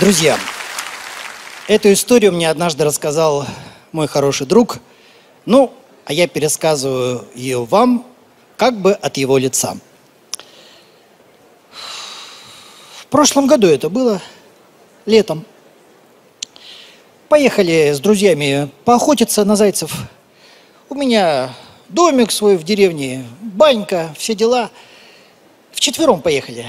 Друзья, эту историю мне однажды рассказал мой хороший друг. Ну, а я пересказываю ее вам, как бы от его лица. В прошлом году это было, летом. Поехали с друзьями поохотиться на зайцев. У меня домик свой в деревне, банька, все дела. Вчетвером поехали.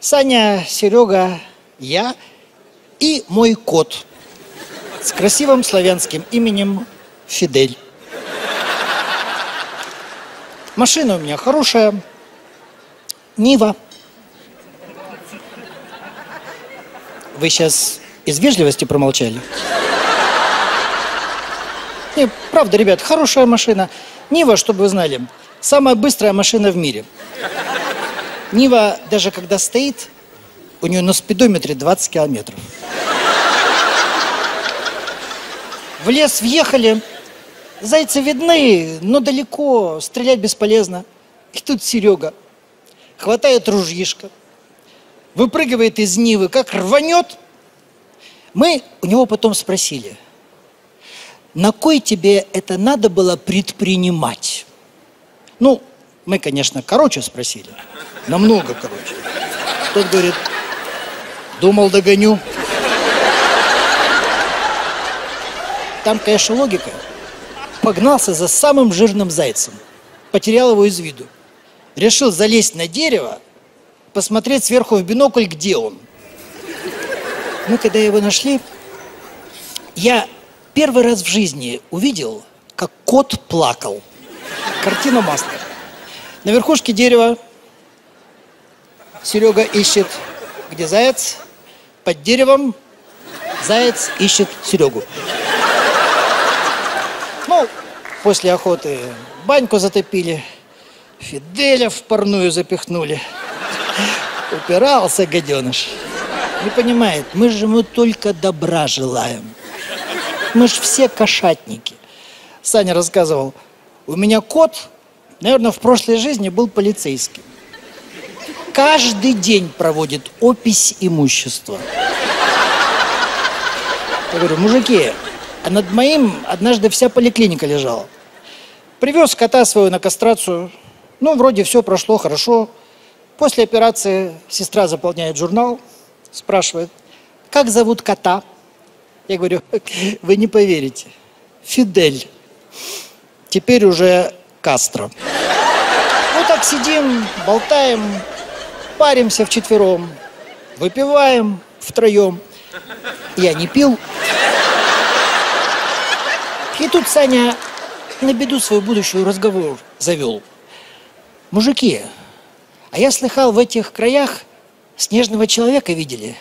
Саня, Серега, я и мой кот с красивым славянским именем Фидель. Машина у меня хорошая, Нива. Вы сейчас из вежливости промолчали? Не, правда, ребят, хорошая машина. Нива, чтобы вы знали, самая быстрая машина в мире. Нива, даже когда стоит, у нее на спидометре 20 километров. В лес въехали, зайцы видны, но далеко, стрелять бесполезно. И тут Серега хватает ружьишко, выпрыгивает из Нивы, как рванет. Мы у него потом спросили, на кой тебе это надо было предпринимать? Ну, мы, конечно, короче спросили, намного короче. Тот говорит, думал, догоню. Там, конечно, логика. Погнался за самым жирным зайцем. Потерял его из виду. Решил залезть на дерево, посмотреть сверху в бинокль, где он. Мы, когда его нашли, я первый раз в жизни увидел, как кот плакал. Картина масла. На верхушке дерева Серега ищет, где заяц. Под деревом заяц ищет Серегу. Ну, после охоты баньку затопили, Фиделя в парную запихнули. Упирался гаденыш. Не понимает, мы же ему только добра желаем. Мы же все кошатники. Саня рассказывал, у меня кот, наверное, в прошлой жизни был полицейским. Каждый день проводит опись имущества. Я говорю, мужики, а над моим однажды вся поликлиника лежала. Привез кота свою на кастрацию. Ну, вроде все прошло хорошо. После операции сестра заполняет журнал, спрашивает, как зовут кота? Я говорю, вы не поверите. Фидель. Теперь уже Кастро. Вот так сидим, болтаем, паримся вчетвером, выпиваем втроем. Я не пил, и тут Саня на беду свою будущую разговор завел. Мужики, а я слыхал, в этих краях снежного человека видели.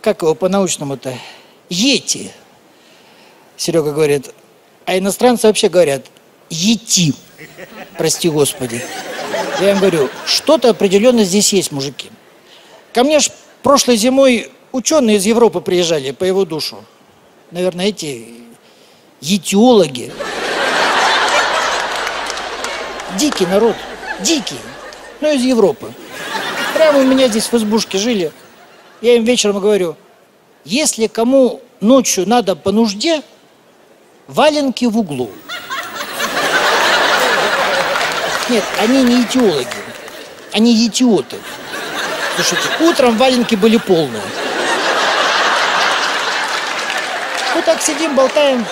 Как его по-научному-то? Ети. Серега говорит, а иностранцы вообще говорят, ети. Прости господи. Я им говорю, что-то определенно здесь есть, мужики. Ко мне ж прошлой зимой ученые из Европы приезжали по его душу. Наверное, эти етиологи. Дикий народ, дикий, ну из Европы. Прямо у меня здесь в избушке жили. Я им вечером говорю, если кому ночью надо по нужде, валенки в углу. Нет, они не этиологи, они этиоты. Слушайте, утром валенки были полные. Вот так сидим, болтаем.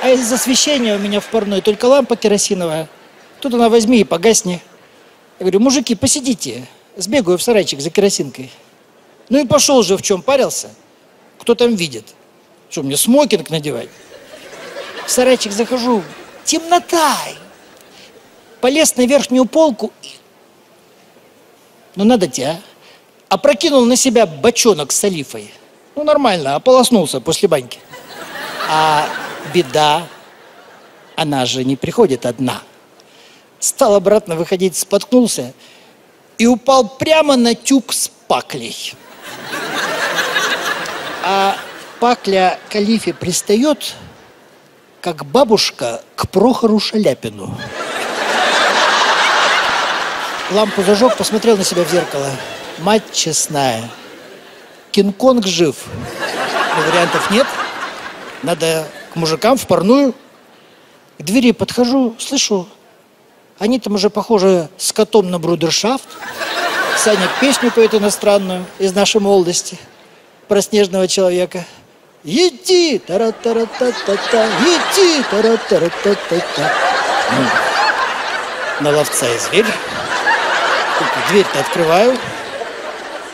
А из освещения у меня в парной только лампа керосиновая. Тут она возьми и погасни. Я говорю, мужики, посидите. Сбегаю в сарайчик за керосинкой. Ну и пошел же, в чем парился. Кто там видит? Что, мне смокинг надевать? В сарайчик захожу. Темнота. Полез на верхнюю полку. Ну надо тебя. Опрокинул на себя бочонок с олифой. Ну нормально, ополоснулся после баньки. А беда, она же не приходит одна. Стал обратно выходить, споткнулся и упал прямо на тюк с паклей. А пакля к Алифе пристает, как бабушка к Прохору Шаляпину. Лампу зажег, посмотрел на себя в зеркало. Мать честная, Кинг-Конг жив. Но вариантов нет. Надо к мужикам в парную. К двери подхожу, слышу, они там уже похожи с котом на брудершафт. Саня песню поет иностранную из нашей молодости про снежного человека. Иди, тара тара та та та иди, тара тара та та та Ну, на ловца и зверь. Дверь-то открываю,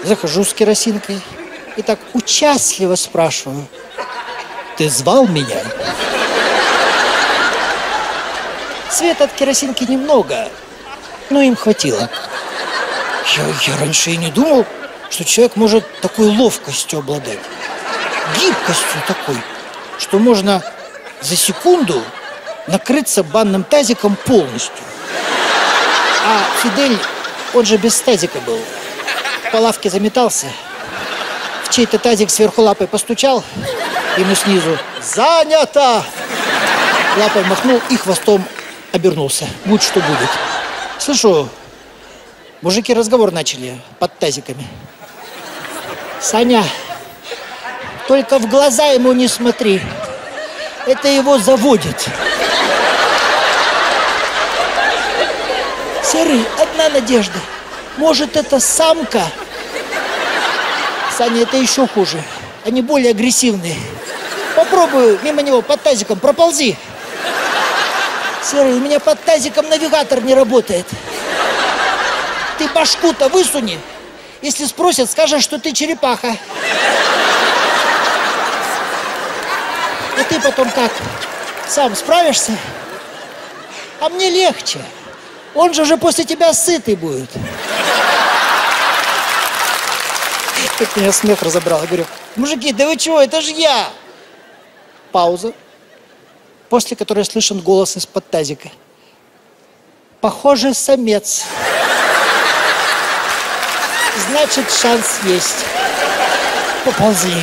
захожу с керосинкой и так участливо спрашиваю. Ты звал меня? Свет от керосинки немного, но им хватило. Я, я раньше и не думал, что человек может такой ловкостью обладать. Гибкостью такой, что можно за секунду накрыться банным тазиком полностью. А Фидель, он же без тазика был. По лавке заметался, в чей-то тазик сверху лапой постучал, ему снизу «Занято!» Лапой махнул и хвостом обернулся. Будь что будет. Слышу, мужики разговор начали под тазиками. Саня, только в глаза ему не смотри. Это его заводит. Серый, одна надежда. Может, это самка? Саня, это еще хуже. Они более агрессивные. Попробую мимо него под тазиком проползи. Серый, у меня под тазиком навигатор не работает. Ты башку-то высуни. Если спросят, скажешь, что ты черепаха. И ты потом как? Сам справишься? А мне легче. Он же уже после тебя сытый будет. Как меня смех разобрал. Я говорю, мужики, да вы чего, это же я. Пауза, после которой слышен голос из-под тазика. Похоже, самец. Значит, шанс есть. Поползли.